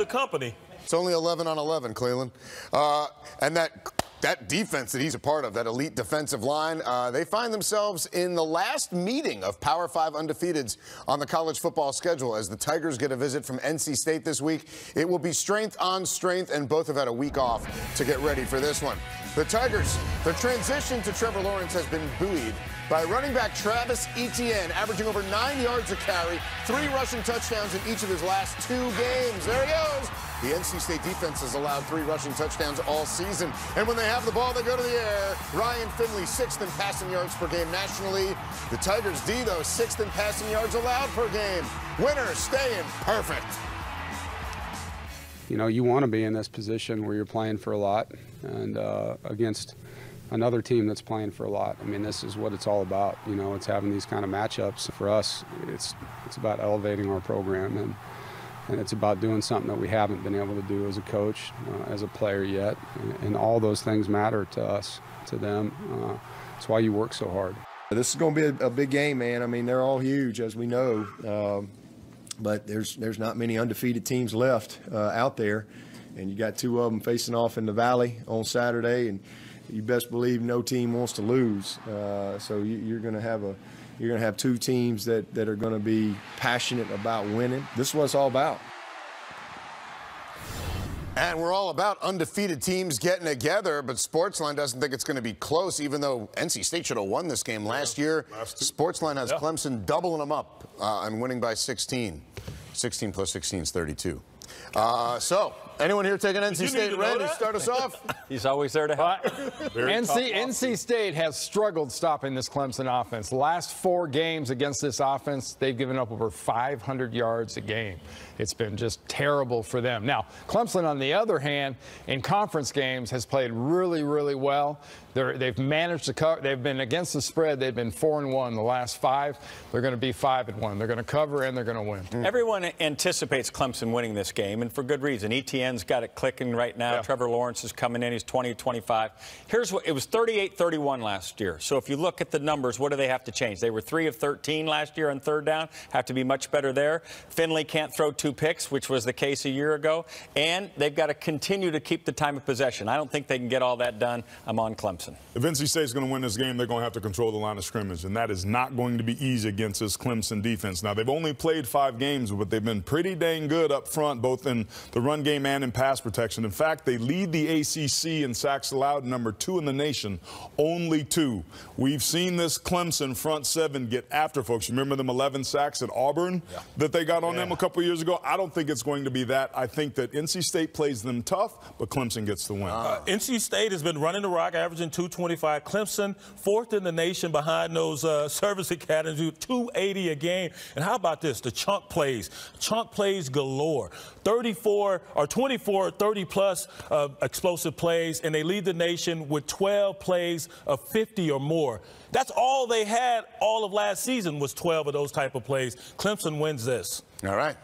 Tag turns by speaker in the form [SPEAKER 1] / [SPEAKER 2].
[SPEAKER 1] the company.
[SPEAKER 2] It's only 11 on 11, Cleveland. Uh, and that that defense that he's a part of, that elite defensive line, uh, they find themselves in the last meeting of Power 5 undefeateds on the college football schedule as the Tigers get a visit from NC State this week. It will be strength on strength, and both have had a week off to get ready for this one. The Tigers, the transition to Trevor Lawrence has been buoyed by running back Travis Etienne, averaging over nine yards a carry, three rushing touchdowns in each of his last two games. There he goes. The NC State defense has allowed three rushing touchdowns all season. And when they have the ball, they go to the air. Ryan Finley, sixth in passing yards per game nationally. The Tigers D, though, sixth in passing yards allowed per game. Winner staying perfect.
[SPEAKER 3] You know, you want to be in this position where you're playing for a lot and uh, against another team that's playing for a lot. I mean, this is what it's all about. You know, it's having these kind of matchups. For us, it's it's about elevating our program and and it's about doing something that we haven't been able to do as a coach, uh, as a player yet. And, and, all those things matter to us, to them. Uh, that's why you work so hard.
[SPEAKER 4] This is going to be a, a, big game, man. I mean, they're all huge, as we know. Um, but there's there's not many undefeated teams left uh, out there, and you got two of them facing off in the Valley on Saturday, and you best believe no team wants to lose. Uh, so you, you're going to have a you're going to have two teams that, that are going to be passionate about winning. This is what it's all about.
[SPEAKER 2] And we're all about undefeated teams getting together, but Sportsline doesn't think it's going to be close, even though NC State should have won this game last yeah, year. Last Sportsline has yeah. Clemson doubling them up uh, and winning by 16. 16 plus 16 is 32. Uh, so, anyone here taking NC State red to start us off?
[SPEAKER 5] He's always there to help.
[SPEAKER 6] NC, NC State has struggled stopping this Clemson offense. Last four games against this offense, they've given up over 500 yards a game. It's been just terrible for them. Now, Clemson, on the other hand, in conference games has played really, really well. they have managed to cover. They've been against the spread. They've been four and one the last five. They're going to be five and one. They're going to cover and they're going to win.
[SPEAKER 5] Mm. Everyone anticipates Clemson winning this game, and for good reason. Etienne's got it clicking right now. Yeah. Trevor Lawrence is coming in. He's 20 25. Here's what it was 38 31 last year. So if you look at the numbers, what do they have to change? They were three of 13 last year on third down. Have to be much better there. Finley can't throw two picks, which was the case a year ago. And they've got to continue to keep the time of possession. I don't think they can get all that done. I'm on Clemson.
[SPEAKER 7] If NC State's going to win this game, they're going to have to control the line of scrimmage. And that is not going to be easy against this Clemson defense. Now, they've only played five games, but they've been pretty dang good up front, both in the run game and in pass protection. In fact, they lead the ACC in sacks allowed, number two in the nation, only two. We've seen this Clemson front seven get after folks. Remember them 11 sacks at Auburn yeah. that they got on yeah. them a couple years ago? I don't think it's going to be that. I think that NC State plays them tough, but Clemson gets the win. Uh,
[SPEAKER 1] NC State has been running the rock, averaging 225. Clemson, fourth in the nation behind those uh, service academies, 280 a game. And how about this? The chunk plays. Chunk plays galore. 34 or 24, 30 plus uh, explosive plays, and they lead the nation with 12 plays of 50 or more. That's all they had all of last season was 12 of those type of plays. Clemson wins this.
[SPEAKER 2] All right.